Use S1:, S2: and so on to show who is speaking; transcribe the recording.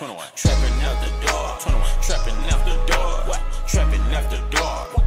S1: 21. Trapping out the door. 21. Trapping out the door. What? Trapping out the
S2: door.